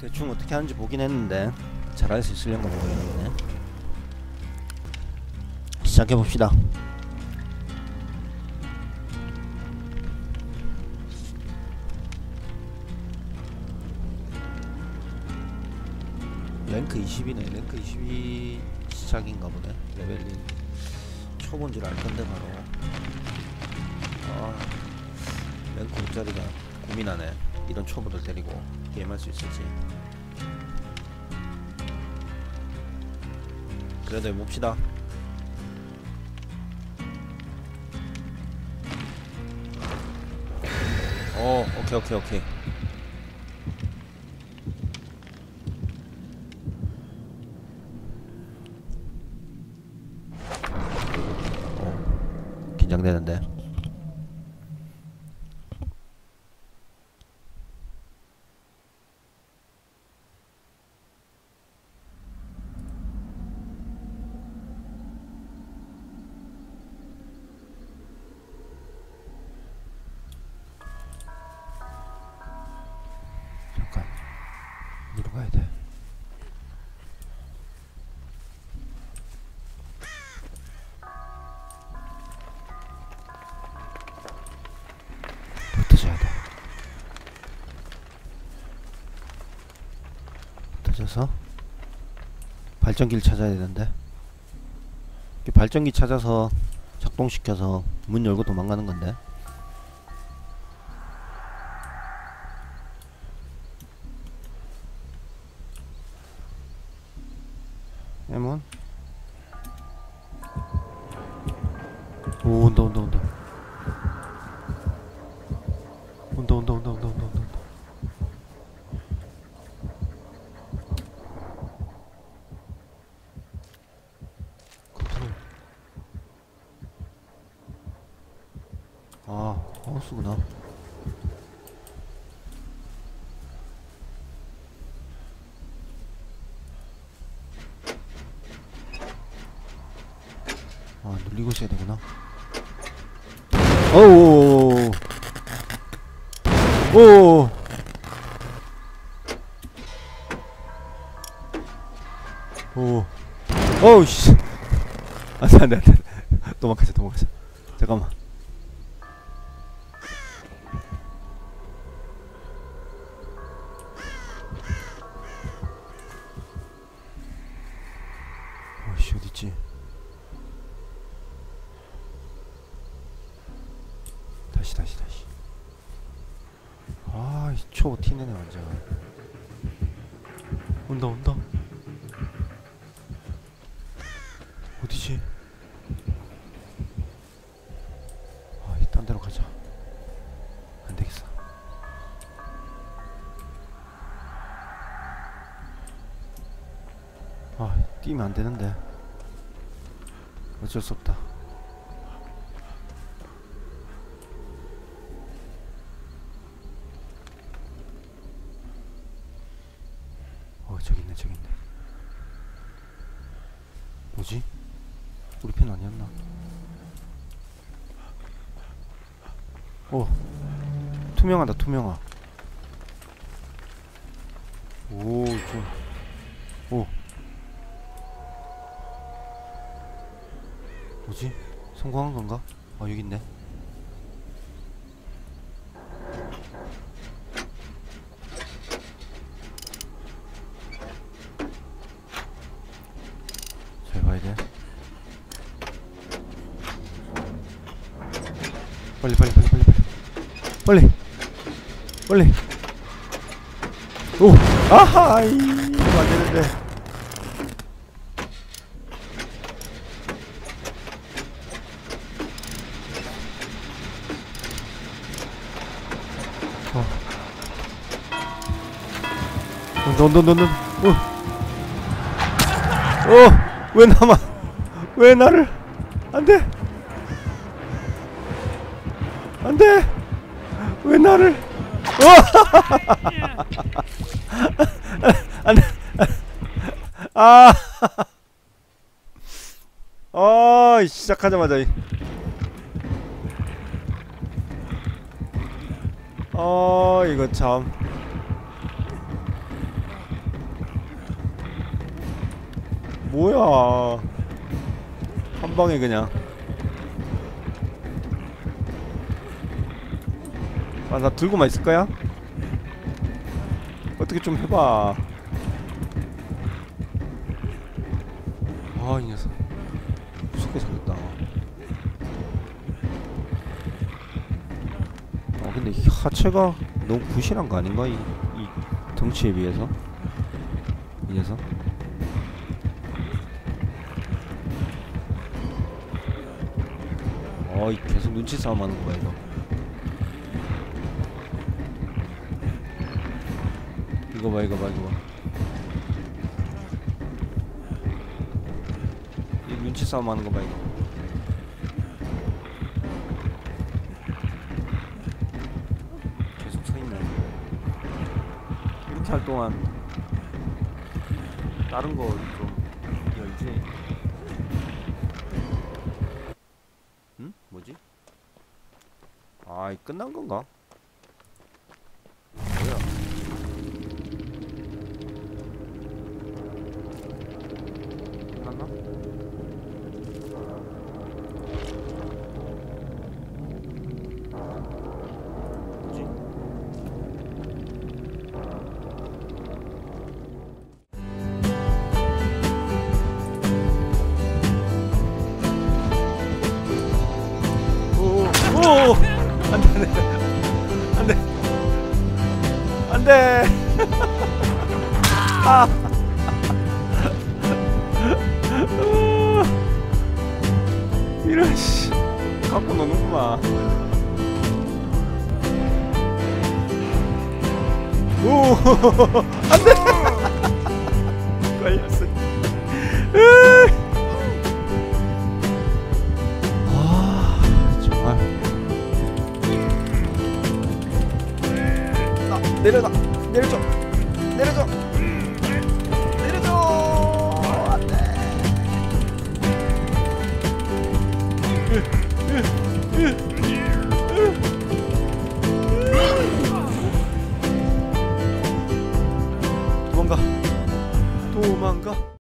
대충 어떻게 하는지 보긴 했는데 잘할 수 있으려나 모르겠네 시작해 봅시다. 랭크 20이네. 랭크 22 시작인가 보네. 레벨이 초본 줄 알 건데 바로. 아 랭크 5짜리가 고민하네 이런 초보를 데리고 게임할 수 있을지. 그래도 해봅시다. 어 오케이 오케이 오케이. 어, 긴장되는데 가야 돼? 붙어줘야 돼. 붙어져서 발전기를 찾아야 되는데 이 발전기 찾아서 작동시켜서 문 열고 도망가는 건데 온다 온다 온다. 온다 온다 온다 온다 온다 온다. 아 하우스구나. 아 눌리고 있어야 되구나 오 오오오 오 오. 오우 씨. 안돼 안돼 안돼. 도망가자 도망가자. 잠깐만. 다시 다시 다시. 아, 초 티내네 완전. 온다 온다. 어디지? 아, 이딴 데로 가자. 안 되겠어. 아, 뛰면 안 되는데. 어쩔 수 없다. 어, 저기 있네, 저기 있네. 뭐지? 우리 편 아니었나? 오, 투명하다, 투명하. 오, 좀, 오. 뭐지? 성공한 건가? 아, 여기 있네. 잘 봐야 돼. 빨리 빨리 빨리 빨리 빨리. 빨리. 오. 아하! 이 이거 안 되는데. 넌넌넌넌. 어 어 왜 나만 왜 나를? 안돼 안돼 왜 나를 어! 안돼 아 어, 시작하자마자 이. 어, 이거 참. 뭐야. 한 방에 그냥. 아 나 들고만 있을 거야? 어떻게 좀 해봐. 아 이 녀석. 무섭게 생겼다. 아 근데 이 하체가 너무 부실한 거 아닌가? 이, 이 덩치에 비해서? 이 녀석? 어이 계속 눈치 싸움 하는 거야 이거 이거 봐 이거 봐 이거 봐이 눈치 싸움 하는 거 봐 이거 계속 서 있네 이렇게 할 동안 다른 거 좀 열지 응? 뭐지? 아, 이 끝난 건가? 안돼, 안돼, 안돼, 아, 이런 씨, 갖고 노는구만. 오, 안돼, 걸렸어. 으. 아, 정말. 아, 내려놔, 내려줘,